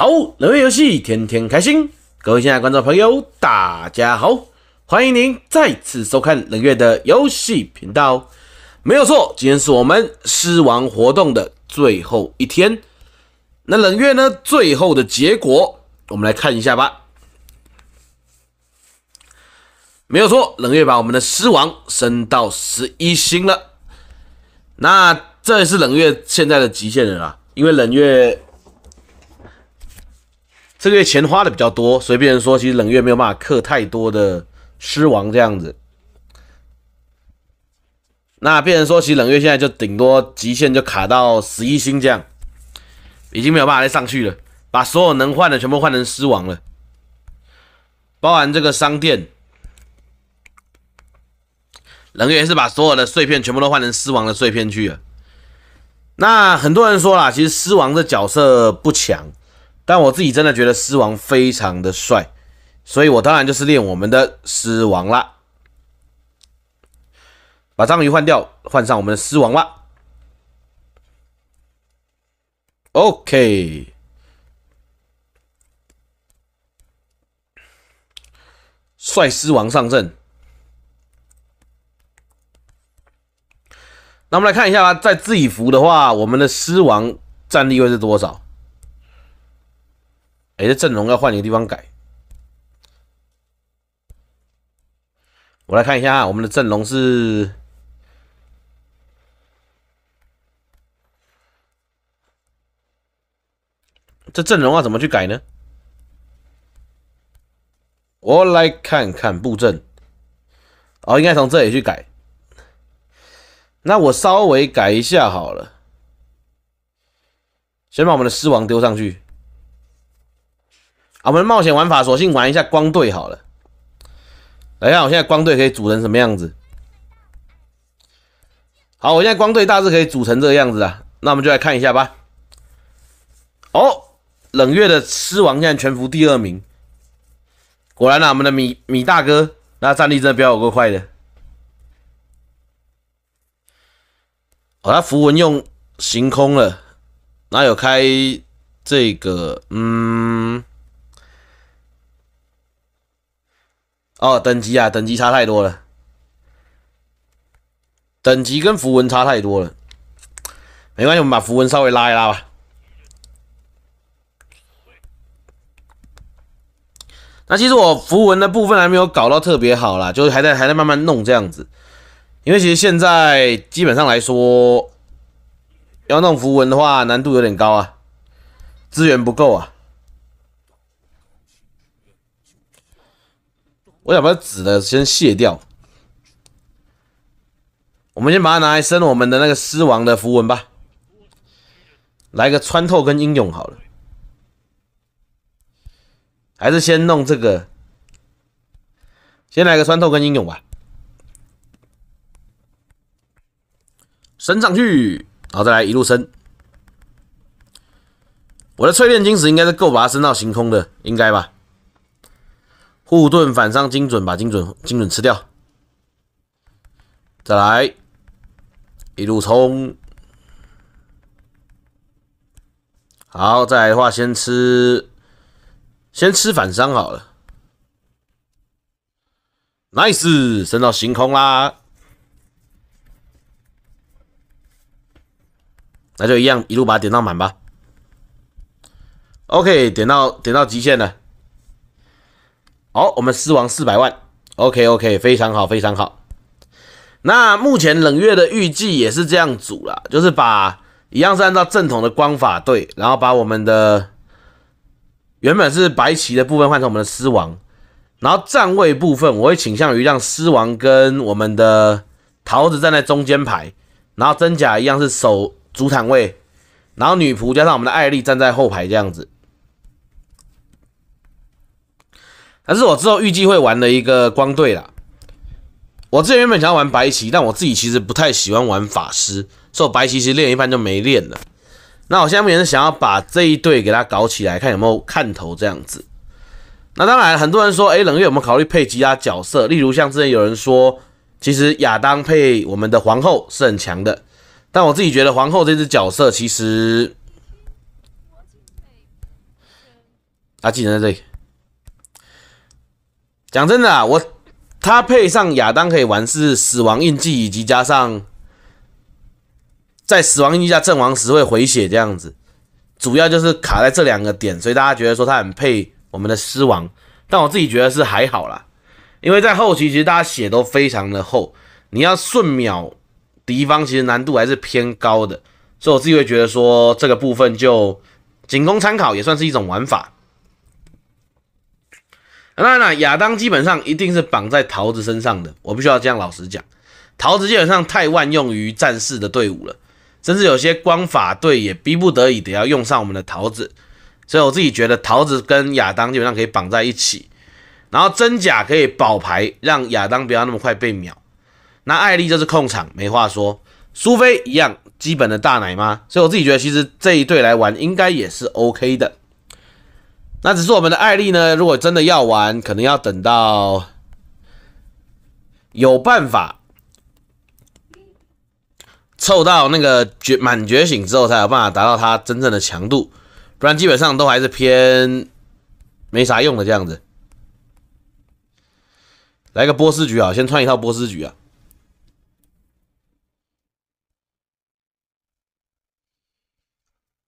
好，冷月游戏天天开心，各位亲爱的观众朋友，大家好，欢迎您再次收看冷月的游戏频道。没有错，今天是我们狮王活动的最后一天。那冷月呢？最后的结果，我们来看一下吧。没有错，冷月把我们的狮王升到十一星了。那这也是冷月现在的极限了啦，因为冷月这个月钱花的比较多，所以别人说其实冷月没有办法氪太多的狮王这样子。那变成说，其实冷月现在就顶多极限就卡到十一星这样，已经没有办法再上去了。把所有能换的全部换成狮王了，包含这个商店，冷月也是把所有的碎片全部都换成狮王的碎片去了。那很多人说啦，其实狮王的角色不强，但我自己真的觉得狮王非常的帅，所以我当然就是练我们的狮王啦。把章鱼换掉，换上我们的狮王吧。OK，帅狮王上阵。那我们来看一下，在自己服的话，我们的狮王战力会是多少？哎，这阵容要换一个地方改。我来看一下，我们的阵容是。这阵容要怎么去改呢？我来看看布阵。哦，应该从这里去改。那我稍微改一下好了。先把我们的狮王丢上去。我们冒险玩法索性玩一下光队好了。等一下我现在光队可以组成什么样子。好，我现在光队大致可以组成这个样子啊。那我们就来看一下吧。哦。冷月的狮王现在全服第二名，果然啊，我们的米米大哥那战力真的比较够快的。哦，他符文用行空了，然后有开这个，嗯，哦，等级啊，等级差太多了，等级跟符文差太多了，没关系，我们把符文稍微拉一拉吧。那其实我符文的部分还没有搞到特别好啦，就是还在还在慢慢弄这样子。因为其实现在基本上来说，要弄符文的话难度有点高啊，资源不够啊。我想把紫的先卸掉，我们先把它拿来升我们的那个狮王的符文吧。来个穿透跟英勇好了。还是先弄这个，先来个穿透跟英勇吧，升上去，然后再来一路升。我的淬炼晶石应该是够把它升到行空的，应该吧？护盾反伤精准，把精准精准吃掉。再来一路冲，好，再来的话先吃。先吃反伤好了，nice，升到星空啦，那就一样一路把它点到满吧。OK，点到点到极限了。好，我们狮王四百万，OK OK，非常好非常好。那目前冷月的预计也是这样组了，就是把一样是按照正统的光法对，然后把我们的。原本是白棋的部分换成我们的狮王，然后站位部分我会倾向于让狮王跟我们的桃子站在中间排，然后真假一样是守主坦位，然后女仆加上我们的艾丽站在后排这样子。但是我之后预计会玩的一个光队啦。我之前原本想要玩白棋，但我自己其实不太喜欢玩法师，所以我白棋其实练一半就没练了。那我现在目前是想要把这一队给他搞起来，看有没有看头这样子。那当然，很多人说，哎，冷月有没有考虑配其他角色？例如像之前有人说，其实亚当配我们的皇后是很强的。但我自己觉得皇后这只角色其实啊，技能在这里。讲真的啊，我他配上亚当可以玩是死亡印记，以及加上在死亡印记下阵亡时会回血这样子，主要就是卡在这两个点，所以大家觉得说他很配我们的狮王，但我自己觉得是还好啦，因为在后期其实大家血都非常的厚，你要瞬秒敌方其实难度还是偏高的，所以我自己会觉得说这个部分就仅供参考，也算是一种玩法。当然了，亚当基本上一定是绑在桃子身上的，我必须要这样老实讲。桃子基本上太万用于战士的队伍了，甚至有些光法队也逼不得已得要用上我们的桃子，所以我自己觉得桃子跟亚当基本上可以绑在一起，然后真假可以保牌，让亚当不要那么快被秒。那艾丽就是控场，没话说。苏菲一样基本的大奶妈，所以我自己觉得其实这一队来玩应该也是 OK 的。那只是我们的艾丽呢？如果真的要玩，可能要等到有办法凑到那个觉满觉醒之后，才有办法达到它真正的强度，不然基本上都还是偏没啥用的这样子。来个波斯局啊，先穿一套波斯局啊。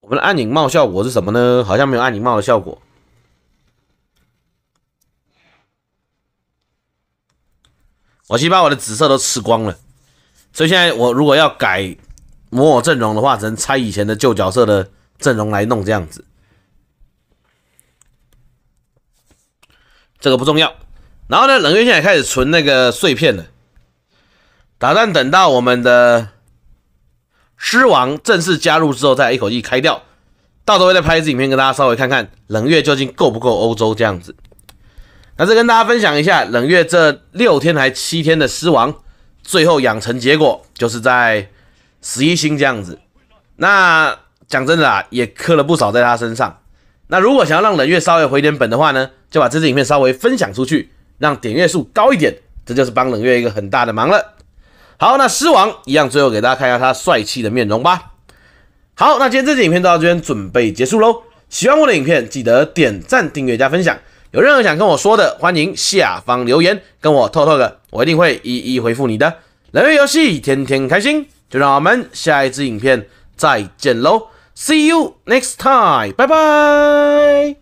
我们的暗影帽效果是什么呢？好像没有暗影帽的效果。我先把我的紫色都吃光了，所以现在我如果要改魔偶阵容的话，只能拆以前的旧角色的阵容来弄这样子。这个不重要。然后呢，冷月现在开始存那个碎片了，打算等到我们的狮王正式加入之后，再一口气开掉。到时候再拍一支影片，跟大家稍微看看冷月究竟够不够欧洲这样子。那再跟大家分享一下，冷月这六天还七天的狮王，最后养成结果就是在十一星这样子。那讲真的啊，也磕了不少在他身上。那如果想要让冷月稍微回点本的话呢，就把这支影片稍微分享出去，让点阅数高一点，这就是帮冷月一个很大的忙了。好，那狮王一样，最后给大家看一下他帅气的面容吧。好，那今天这支影片到这边准备结束喽。喜欢我的影片，记得点赞、订阅、加分享。有任何想跟我说的，欢迎下方留言跟我透透的，我一定会一一回复你的。人类游戏天天开心，就让我们下一支影片再见喽，See you next time，拜拜。